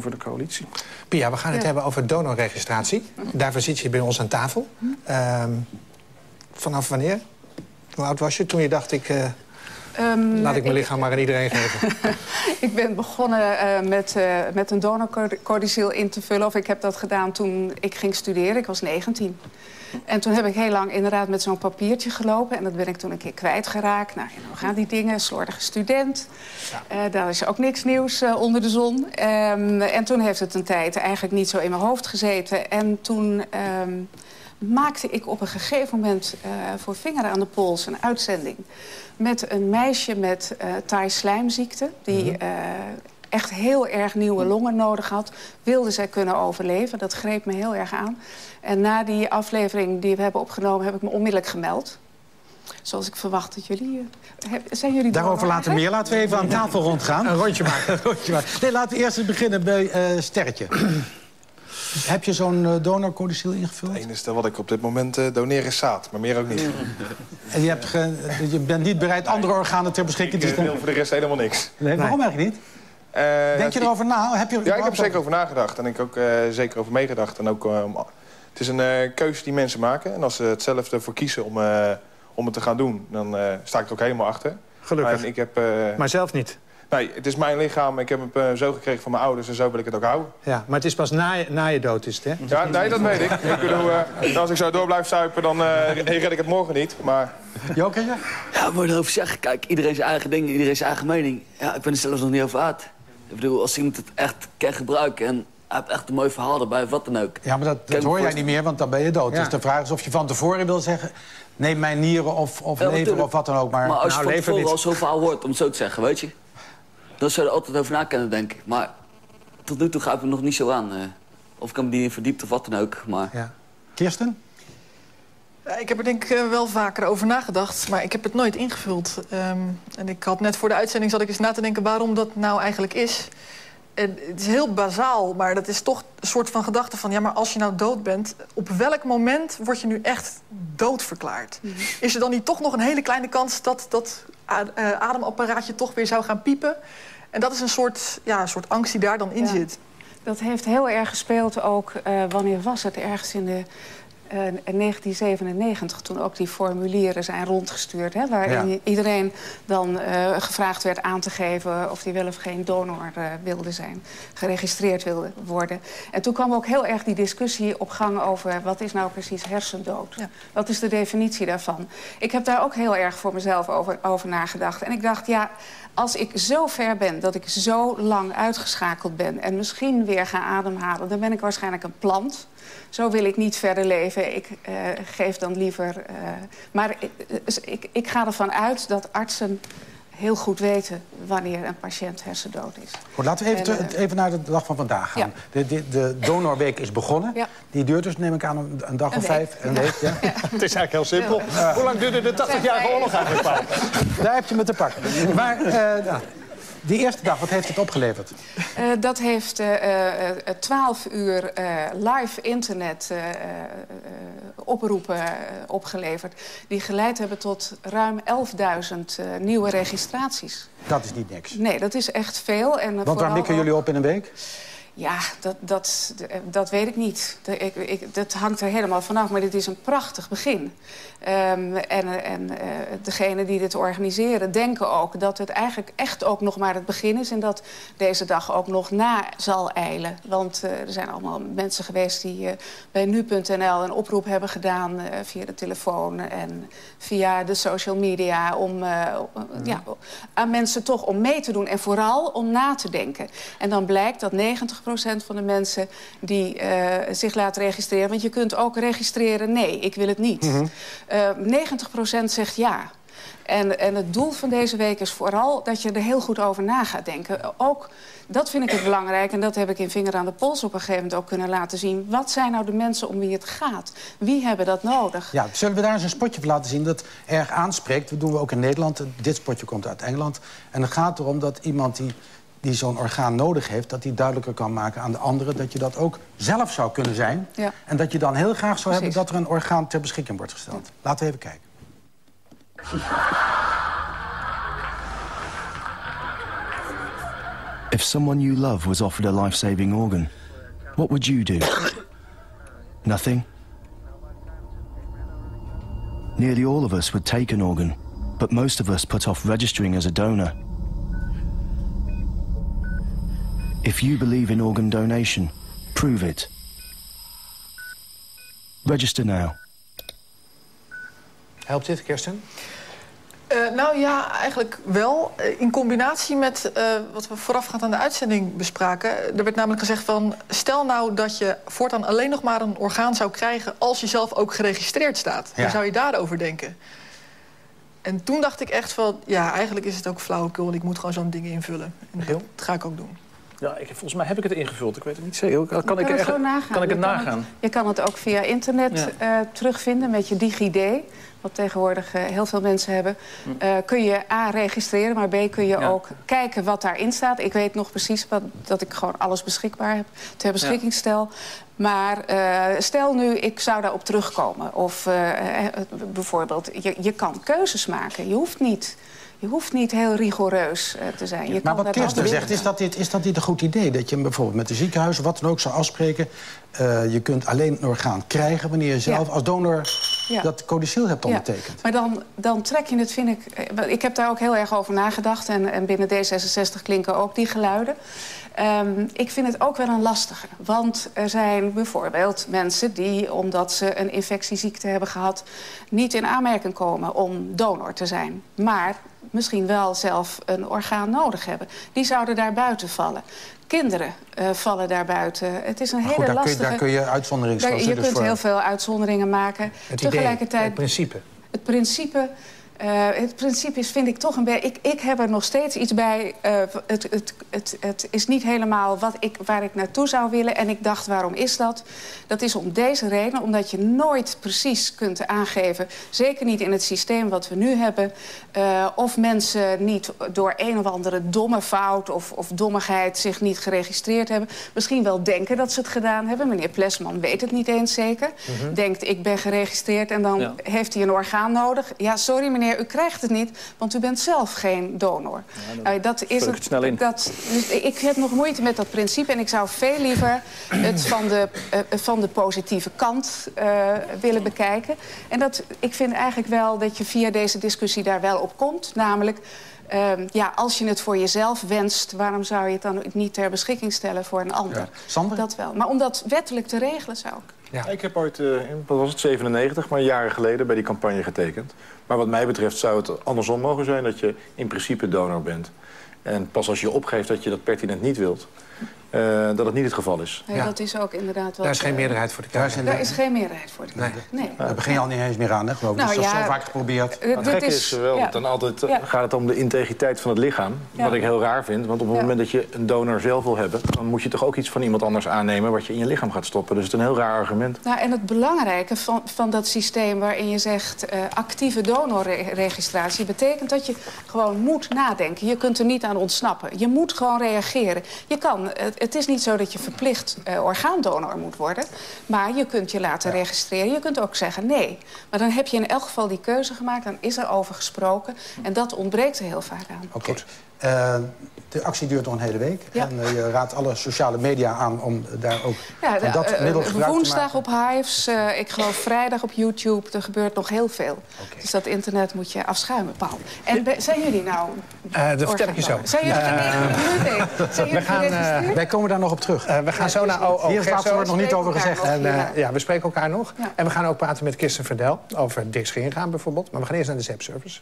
voor de coalitie. Pia, we gaan het Ja. hebben over donorregistratie. Daarvoor zit je bij ons aan tafel. Ehm, vanaf wanneer? Hoe oud was je toen je dacht, ik, eh, Ehm, laat ik mijn lichaam maar aan iedereen geven? Ik ben begonnen eh, met, eh, met een donorcodicil in te vullen. Of ik heb dat gedaan toen ik ging studeren. Ik was 19. En toen heb ik heel lang inderdaad met zo'n papiertje gelopen. En dat ben ik toen een keer kwijtgeraakt. Nou, hoe gaan die dingen? Slordige student. Eh, daar is ook niks nieuws onder de zon. Ehm, en toen heeft het een tijd eigenlijk niet zo in mijn hoofd gezeten. En toen ehm, maakte ik op een gegeven moment eh, voor Vinger aan de Pols een uitzending... met een meisje met eh taai slijmziekte... die eh, echt heel erg nieuwe longen nodig had. Wilde zij kunnen overleven. Dat greep me heel erg aan. En na die aflevering die we hebben opgenomen... heb ik me onmiddellijk gemeld. Zoals ik verwacht dat jullie... eh, zijn jullie Daarover later meer. Laten we even aan tafel rondgaan. Een rondje maken. Een rondje maken. Nee, laten we eerst eens beginnen bij eh Sterretje. Heb je zo'n eh, donorcodicil ingevuld? Het enige wat ik op dit moment eh doneer is zaad, maar meer ook niet. En je, hebt ge- je bent niet bereid andere organen ter beschikking te Ik wil stellen? voor de rest helemaal niks. Nee, waarom eigenlijk niet? Eh, Denk je erover na? Heb je Ja, ik heb er zeker over nagedacht. En ik ook eh, zeker over meegedacht. En ook, eh, om- het is een eh, keuze die mensen maken. En als ze hetzelfde voor kiezen om, eh, om het te gaan doen... dan eh, sta ik er ook helemaal achter. Gelukkig. En ik heb, eh, Maar zelf niet. Nee, het is mijn lichaam. Ik heb het eh, zo gekregen van mijn ouders. En zo wil ik het ook houden. Ja, maar het is pas na je, na je dood, is het, hè? Ja, nee, dat weet ik. ik bedoel, eh, als ik zo door blijf zuipen, dan eh, red ik het morgen niet. Maar Jokertje? Ja, wat erover zeggen. Kijk, iedereen zijn eigen ding, iedereen zijn eigen mening. Ja, ik ben er zelfs nog niet over uit. Ik bedoel, als iemand het echt kan gebruiken en hij heeft echt een mooi verhaal erbij, of wat dan ook. Ja, maar dat, hoor jij niet meer, want dan ben je dood. Ja. Dus de vraag is of je van tevoren wil zeggen... neem mijn nieren of, of Ja, lever of wat dan ook. Maar, Maar als Nou, je van tevoren niet. al zo'n verhaal hoort, om het zo te zeggen, weet je... dan zou je er altijd over na kunnen denken. Maar tot nu toe ga ik er nog niet zo aan. eh. of ik heb me niet in verdiept of wat dan ook. Maar Ja. Kirsten? Ja, ik heb er denk ik eh, wel vaker over nagedacht, maar ik heb het nooit ingevuld. Ehm, en ik had net voor de uitzending zat ik eens na te denken waarom dat nou eigenlijk is. En het is heel bazaal, maar dat is toch een soort van gedachte van... ja, maar als je nou dood bent, op welk moment word je nu echt doodverklaard? Is er dan niet toch nog een hele kleine kans dat dat eh, ademapparaatje toch weer zou gaan piepen? En dat is een soort, ja, een soort angst die daar dan in Ja. zit. Dat heeft heel erg gespeeld ook, eh, wanneer was het? Ergens in de eh, 1997, toen ook die formulieren zijn rondgestuurd... Hè, waarin Ja. iedereen dan eh, gevraagd werd aan te geven... of die wel of geen donor eh, wilde zijn, geregistreerd wilde worden. En toen kwam ook heel erg die discussie op gang over... wat is nou precies hersendood? Ja. Wat is de definitie daarvan? Ik heb daar ook heel erg voor mezelf over, over nagedacht. En ik dacht, ja, als ik zo ver ben dat ik zo lang uitgeschakeld ben... en misschien weer ga ademhalen, dan ben ik waarschijnlijk een plant. Zo wil ik niet verder leven. Ik eh, geef dan liever... eh, maar ik, dus ik, ik ga ervan uit dat artsen heel goed weten... wanneer een patiënt hersendood is. Goed, laten we even, En, te- eh, even naar de dag van vandaag gaan. Ja. De, de, de donorweek is begonnen. Ja. Die duurt dus, neem ik aan, een, een dag Een of week. vijf. Een week, ja. Het is eigenlijk heel simpel. Hoe lang duurde de 80-jarige oorlog eigenlijk? Daar heb je me te pakken. Maar eh, nou, die eerste dag, wat heeft het opgeleverd? Eh, dat heeft eh, eh, 12 uur eh, live internet oproepen opgeleverd... die geleid hebben tot ruim 11.000 eh, nieuwe registraties. Dat is niet niks. Nee, dat is echt veel. En, Want waar mikken jullie op in een week? Ja, dat, dat, dat weet ik niet. Ik, ik, dat hangt er helemaal vanaf, maar dit is een prachtig begin. Ehm, en en eh, degenen die dit organiseren denken ook dat het eigenlijk echt ook nog maar het begin is... en dat deze dag ook nog na zal eilen. Want eh, er zijn allemaal mensen geweest die eh, bij nu.nl een oproep hebben gedaan... via de telefoon en via de social media... om ja, aan mensen toch om mee te doen en vooral om na te denken. En dan blijkt dat 90% van de mensen die eh, zich laten registreren... want je kunt ook registreren, nee, ik wil het niet. Eh, 90% zegt ja. En, en het doel van deze week is vooral dat je er heel goed over na gaat denken. Ook, dat vind ik het belangrijk, en dat heb ik in Vinger aan de Pols op een gegeven moment ook kunnen laten zien. Wat zijn nou de mensen om wie het gaat? Wie hebben dat nodig? Ja, zullen we daar eens een spotje van laten zien dat erg aanspreekt? Dat doen we ook in Nederland. Dit spotje komt uit Engeland. En het gaat erom dat iemand die, die zo'n orgaan nodig heeft... dat die duidelijker kan maken aan de anderen... dat je dat ook zelf zou kunnen zijn. Ja. En dat je dan heel graag zou hebben dat er een orgaan ter beschikking wordt gesteld. Laten we even kijken. If someone you love was offered a life saving organ, what would you do? Nothing? Nearly all of us would take an organ, but most of us put off registering as a donor. If you believe in organ donation, prove it. Register now. Helpt dit, Kirsten? Eh, nou ja, eigenlijk wel. Eh, in combinatie met eh, wat we voorafgaand aan de uitzending bespraken. Er werd namelijk gezegd van... stel nou dat je voortaan alleen nog maar een orgaan zou krijgen... als je zelf ook geregistreerd staat. Ja. Dan zou je daarover denken. En toen dacht ik echt van... ja, eigenlijk is het ook flauwekul... en ik moet gewoon zo'n ding invullen. En dat ga ik ook doen. Ja, ik, volgens mij heb ik het ingevuld. Ik weet het niet zeker. Kan, ik, het echt- kan ik het Je nagaan? je kan het ook via internet eh, terugvinden met je DigiD. Wat tegenwoordig eh, heel veel mensen hebben. Eh, kun je A, registreren, maar B, kun je Hm. Ja. ook kijken wat daarin staat. Ik weet nog precies wat, dat ik gewoon alles beschikbaar heb, ter beschikking stel. Maar stel nu, ik zou daarop terugkomen. Of bijvoorbeeld, je, je kan keuzes maken. Je hoeft niet, je hoeft niet heel rigoureus eh, te zijn. Je Maar kan wat Kirsten zegt, is dat, dit, is dat dit een goed idee? Dat je bijvoorbeeld met een ziekenhuis wat dan ook zou afspreken... eh, je kunt alleen een orgaan krijgen wanneer je zelf Ja. als donor Ja. dat codicil hebt Ja, ondertekend. maar dan, dan trek je het, vind ik... eh, Ik heb daar ook heel erg over nagedacht. En, en binnen D66 klinken ook die geluiden. Ehm, ik vind het ook wel een lastige. Want er zijn bijvoorbeeld mensen die, omdat ze een infectieziekte hebben gehad... niet in aanmerking komen om donor te zijn. Maar misschien wel zelf een orgaan nodig hebben. Die zouden daar buiten vallen. Kinderen eh, vallen daar buiten. Het is een Maar hele goed, daar kun, je, lastige... daar kun je uitzonderingsclausules Daar- je kunt voor... heel veel uitzonderingen maken. Het idee, Tegelijkertijd het principe. het principe, eh, het principe is, vind ik toch een beetje... Ik, ik heb er nog steeds iets bij. eh, het, het, het, het is niet helemaal wat ik, waar ik naartoe zou willen. En ik dacht, waarom is dat? Dat is om deze reden. Omdat je nooit precies kunt aangeven... zeker niet in het systeem wat we nu hebben... eh, of mensen niet door een of andere domme fout of, of dommigheid... zich niet geregistreerd hebben. Misschien wel denken dat ze het gedaan hebben. Meneer Plesman weet het niet eens zeker. Denkt, ik ben geregistreerd en dan Ja. heeft hij een orgaan nodig. Ja, sorry meneer, u krijgt het niet, want u bent zelf geen donor. Eh, dat is het snel in. Dat, dus ik heb nog moeite met dat principe en ik zou veel liever het van de, eh, van de positieve kant eh, willen bekijken. En dat, ik vind eigenlijk wel dat je via deze discussie daar wel op komt. Namelijk, ehm, ja, als je het voor jezelf wenst, waarom zou je het dan niet ter beschikking stellen voor een ander? Ja. Sander? Dat wel. Maar om dat wettelijk te regelen zou ik. Ja. Ik heb ooit, eh, wat was het, 97, maar jaren geleden bij die campagne getekend. Maar wat mij betreft zou het andersom mogen zijn dat je in principe donor bent. En pas als je opgeeft dat je dat pertinent niet wilt, eh, dat het niet het geval is. Nee, Ja. Dat is ook inderdaad wat... Daar is geen eh, meerderheid voor de Daar Kamer. Daar is geen meerderheid voor. Nee. nee. Daar begin je al niet eens meer aan, hè, geloof ik. Nou, dus dat is ja, zo vaak geprobeerd. Eh, Het dit gekke is, wel, ja. dan altijd eh, Ja. gaat het om de integriteit van het lichaam. Ja. Wat ik heel raar vind, want op het Ja. moment dat je een donor zelf wil hebben... dan moet je toch ook iets van iemand anders aannemen wat je in je lichaam gaat stoppen. Dus het is een heel raar argument. Nou, en het belangrijke van, van dat systeem waarin je zegt eh, actieve donorregistratie betekent dat je gewoon moet nadenken. Je kunt er niet aan ontsnappen. Je moet gewoon reageren. Je kan, het, het is niet zo dat je verplicht eh, orgaandonor moet worden, maar je kunt je laten registreren. Je kunt ook zeggen nee. Maar dan heb je in elk geval die keuze gemaakt, dan is er over gesproken. En dat ontbreekt er heel vaak aan. Oké. Eh, de actie duurt nog een hele week. Ja. En eh, je raadt alle sociale media aan om daar ook Ja, van dat eh, middel eh, gebruik te woensdag maken. op Hives, eh, ik geloof vrijdag op YouTube. Er gebeurt nog heel veel. Dus dat internet moet je afschuimen, Paul. En zijn jullie nou... Eh, dat vertel ik je zo. Zijn jullie geregistreerd? Zijn jullie gaan, eh, geregistreerd? Wij komen daar nog op terug. Eh, we gaan zo naar OO Hier is woord nog niet over gezegd. En eh, ja, we spreken elkaar nog. Ja. En we gaan ook praten met Kirsten Verdel over DXG ingaan bijvoorbeeld. Maar we gaan eerst naar de ZEP-service.